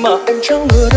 mà anh chẳng hứa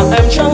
I'm trying.